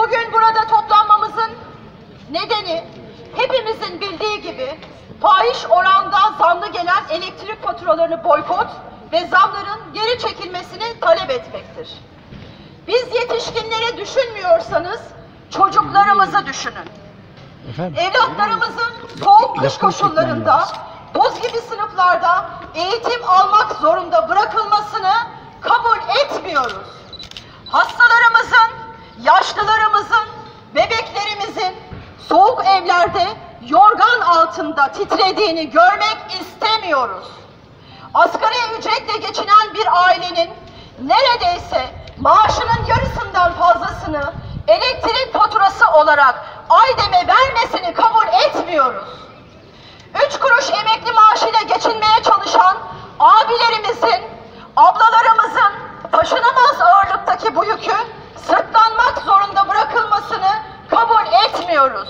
Bugün burada toplanmamızın nedeni hepimizin bildiği gibi fahiş oranda zamlı gelen elektrik faturalarını boykot ve zamların geri çekilmesini talep etmektir. Biz yetişkinleri düşünmüyorsanız çocuklarımızı düşünün. Efendim? Evlatlarımızın soğuk kış koşullarında, buz gibi sınıflarda eğitim almak zorunda bırakılmasını kabul etmiyoruz. Hastalarımızın, yaşlılarımızın, bebeklerimizin soğuk evlerde yorgan altında titrediğini görmek istemiyoruz. Asgari ücretle geçinen bir ailenin neredeyse maaşının yarısından fazlasını elektrik faturası olarak Aydem'e vermesini kabul etmiyoruz. Üç kuruş emekli maaşıyla geçinmeye çalışan abilerimizin, ablalarımızın taşınamaz ağırlıktaki bu yükü sırtlanmak zorunda bırakılmasını kabul etmiyoruz.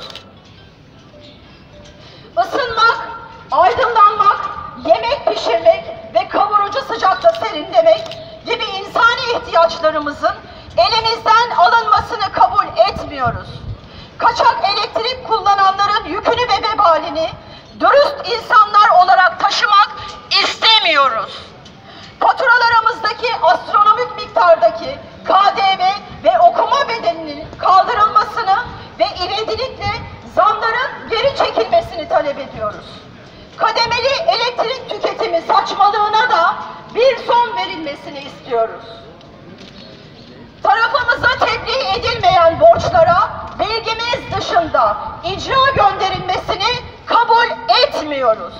Isınmak, aydınlanmak, yemek pişirmek ve kavurucu sıcakta serinlemek gibi insani ihtiyaçlarımızın elimizden alınmasını kabul etmiyoruz. Kaçak elektrik kullananların yükünü ve vebalini dürüst insanlar olarak taşımak istemiyoruz. Faturalarımızdaki astronomik miktardaki KDV ve okuma bedelinin kaldırılmasını ve ivedilikle zamların geri çekilmesini talep ediyoruz. Kademeli elektrik tüketimi saçmalığına da bir son verilmesini istiyoruz. Tarafımıza tebliğ edilmeyen borçlara bilgimiz dışında icra gönderilmesini kabul etmiyoruz.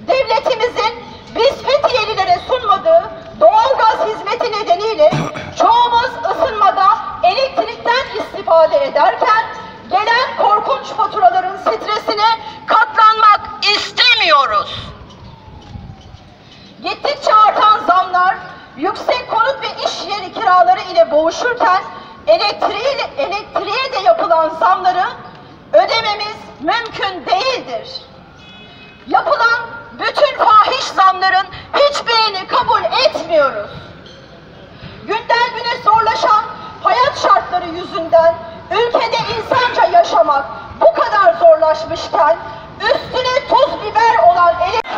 Devletimizin biz Fethiyelilere sunmadığı doğalgaz hizmeti nedeniyle çoğumuz ısınmada elektrikten istifade ederken gelen korkunç faturaların stresine katlanmak istemiyoruz. Gittikçe artan zamlar, yüksek konut ve iş yeri kiraları ile boğuşurken elektriğe, elektriğe de yapılan zamları ödememiz mümkün değildir. Yapılan bütün fahiş zamların hiçbirini kabul kadar zorlaşmışken üstüne tuz biber olan elektrik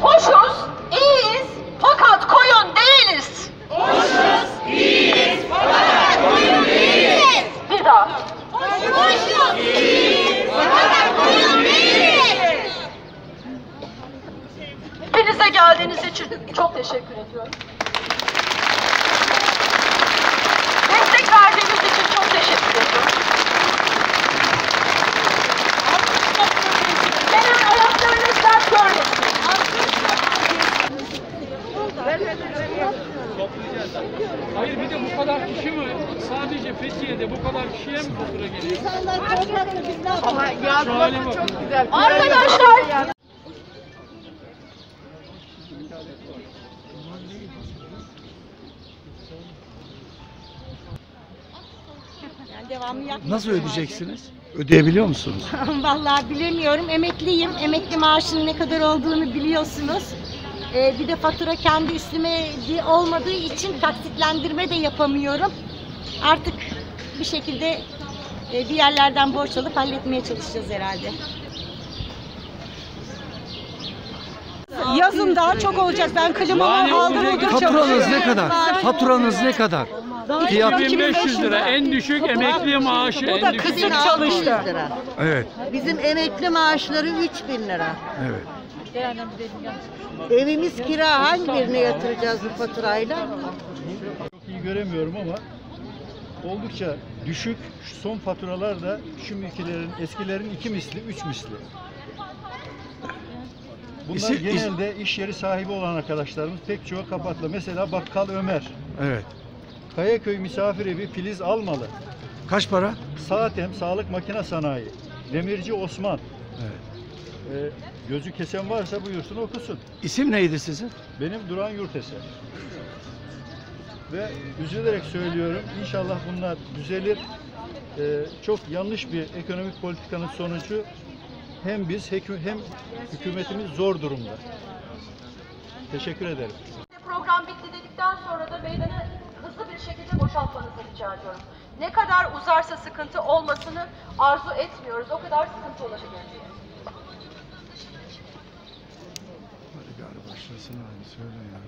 Hoşuz, iyiyiz fakat koyun değiliz. Hoşuz, iyiyiz fakat koyun değiliz. Bir daha. Hoşuz, iyiyiz fakat koyun değiliz. Hepinize geldiğiniz için çok teşekkür ediyorum. Destek verdiğiniz için çok teşekkür ediyorum. Benim ayaklarınız dert görmesin. Hayır bir de bu kadar kişi mi? Sadece Fethiye'de bu kadar kişiye mi fatura geliyor? Şu hale bakın. Arkadaşlar Yani devamlı yapmak Nasıl ödeyeceksiniz? Ödeyebiliyor musunuz? Vallahi bilemiyorum. Emekliyim. Emekli maaşının ne kadar olduğunu biliyorsunuz. Ee, bir de fatura kendi üstüme di- olmadığı için taksitlendirme de yapamıyorum. Artık bir şekilde e, bir yerlerden borç alıp halletmeye çalışacağız herhalde. Yazın daha çok olacak. Ben klimamı odur Faturanız ne kadar? Faturanız ne kadar? Fiyat 2500 lira en düşük emekli maaşı en düşük. Kısık çalıştı. lira. Evet, Bizim emekli maaşları 3000 lira. evet. Evimiz kira hangi birine yatıracağız bu faturayla? Çok iyi göremiyorum ama oldukça düşük. Şu son faturalar da şimdikilerin, eskilerin iki misli, üç misli. Bunlar İsi- is- genelde iş yeri sahibi olan arkadaşlarımız pek çoğu kapatlı. Mesela bakkal Ömer, Evet. Kayaköy misafir evi Filiz Almalı, Kaç para? Saatem Sağlık Makine Sanayi, Demirci Osman. Evet. Ee, gözü kesen varsa buyursun okusun. İsim neydi sizin? Benim Duran Yurteser. Ve üzülerek söylüyorum inşallah bunlar düzelir. Ee, çok yanlış bir ekonomik politikanın sonucu hem biz hem hükümetimiz zor durumda. Teşekkür ederim. program bitti dedikten sonra da meydana hızlı bir şekilde boşaltmanızı rica ediyorum. Ne kadar uzarsa sıkıntı olmasını arzu etmiyoruz. O kadar sıkıntı olabilir diye. Access and line surveyor.